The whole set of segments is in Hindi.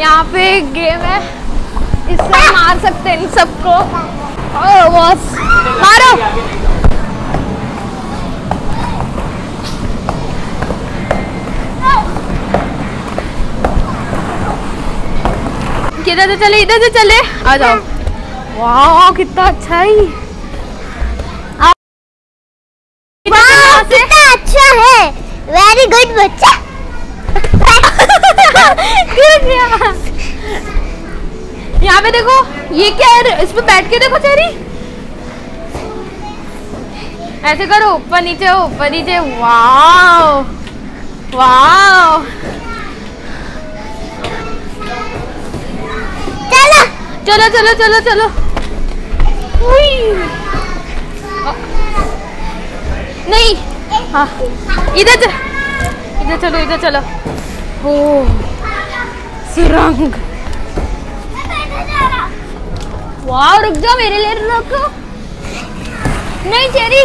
यहाँ पे गेम है। इससे मार सकते हैं इन सबको। मारो। किधर से चले? इधर से चले? आ जाओ। वाह, कितना अच्छा है। कितना अच्छा है। वेरी गुड बच्चा। यहाँ पे देखो, ये क्या है? इस पे बैठ के देखो चेरी। ऐसे करो, ऊपर नीचे ऊपर नीचे। Wow wow. चलो चलो चलो चलो चलो। नहीं हाँ। इधर इधर चलो इधर चलो। ओ। सुरंग। वाह रुक जाओ मेरे लिए रुको नहीं चेरी।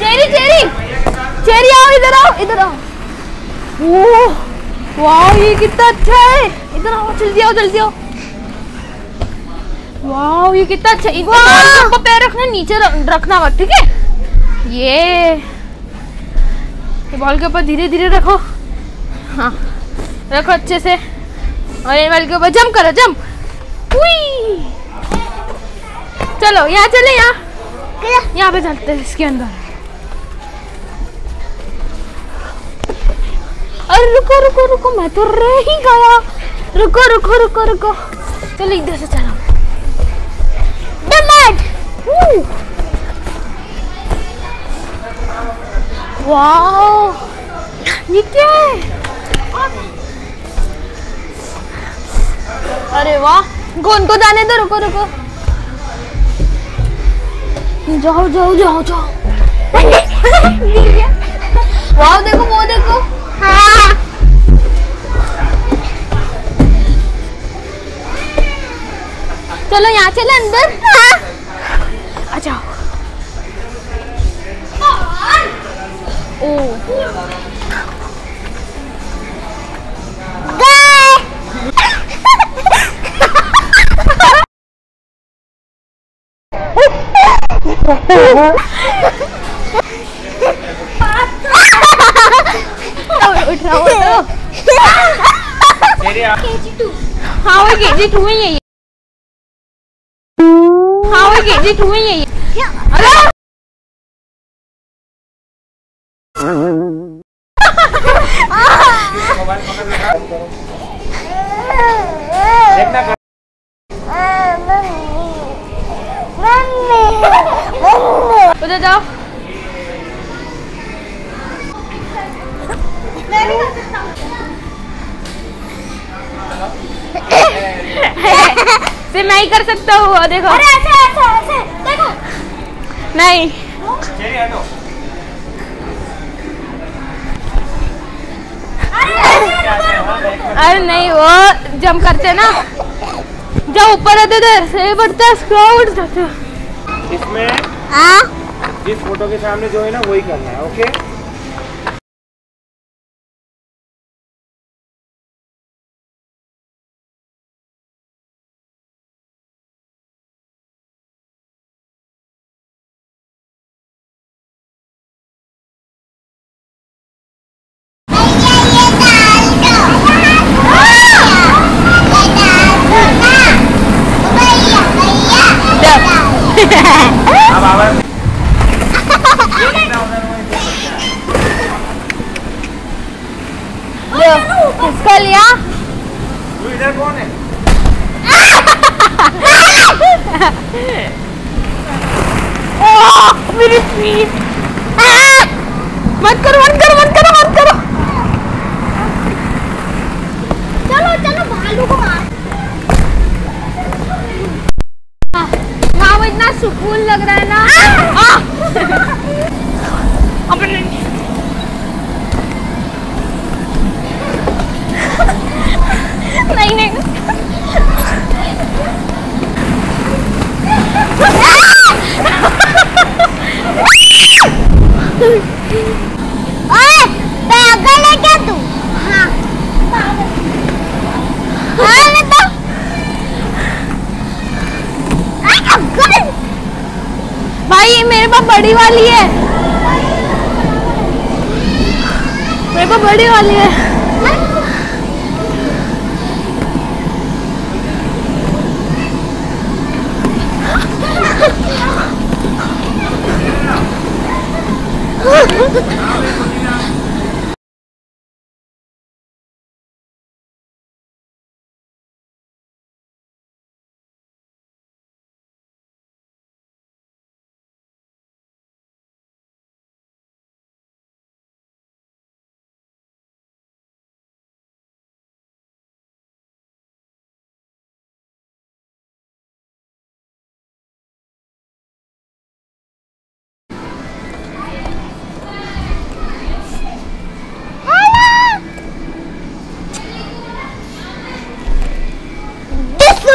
Cherry cherry. चेरी आओ इधर आओ इधर आओ। ओ वाह ये कितना अच्छा है। इधर आओ जल्दी आओ जल्दी आओ। वाह ये कितना अच्छा है इधर बॉल के पैर रखना नीचे रखना मत ठीक है? ये। ये बॉल के ऊपर धीरे धीरे रखो। हाँ। रखो अच्छे से। और बॉल के ऊपर जंप करो जंप चलो यहाँ चले यहाँ। यहाँ पे चलते हैं इसके अंदर। अरे रुको रुको रुको मैं तो रह ही गया। रुको रुको रुको रुको। चलो इधर से चलो। वाह ये क्या है? अरे वाह कौन को जाने दो, रुको रुको। जाओ जाओ जाओ जाओ। वाह, देखो, वो देखो। हाँ चलो यहाँ चले अंदर। आ जाओ। ओ। उठ रहा हो तो हाँ वो के जी टू ही है। हाँ वो के जी टू ही है। ये अरे उधर जाओ। से मैं ही कर सकता हूँ देखो। अरे ऐसे ऐसे ऐसे देखो। नहीं। अरे नहीं वो जम करते ना। जब ऊपर थे से बढ़ता इसमें हाँ। जिस फ़ोटो के सामने जो है ना वही करना है ओके किसका लिया। इधर कौन है? ओह, मेरी पीठ मत करो मत करो मत करो मत करो। चलो चलो भालू को मार। हाँ वो इतना सुकून लग रहा है ना आह! अपने नहीं नहीं ओए पागल है क्या तू हाँ हाँ मैं तो अरे पागल भाई ये मेरे पास बड़ी वाली है। मेरे पास बड़ी वाली है।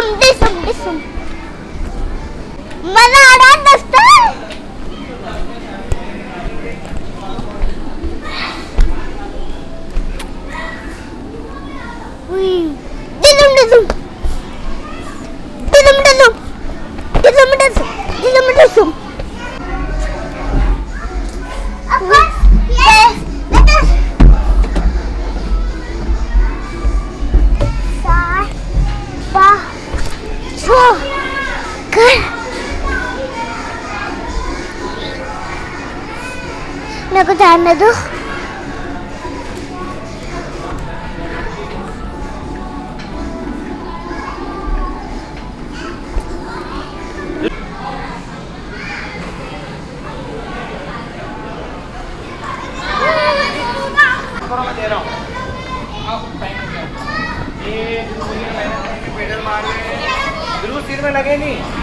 दिसम दिसम दिसम मज़ा आ रहा है दोस्तों दिसम दिसम दिसम दिसम दिसम दिसम दिसम मेरे को जानने दो। ये पेडल मार रहे हैं सिर में लगे नहीं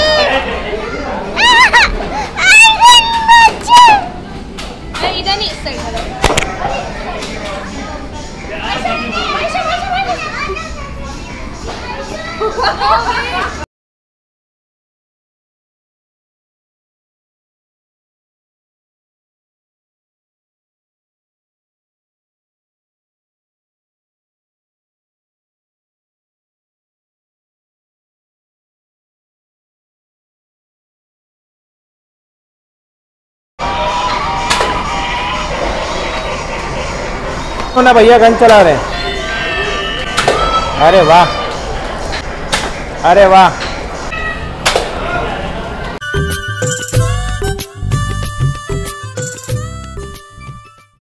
ना भैया गन चला रहे हैं। अरे वाह। あれは。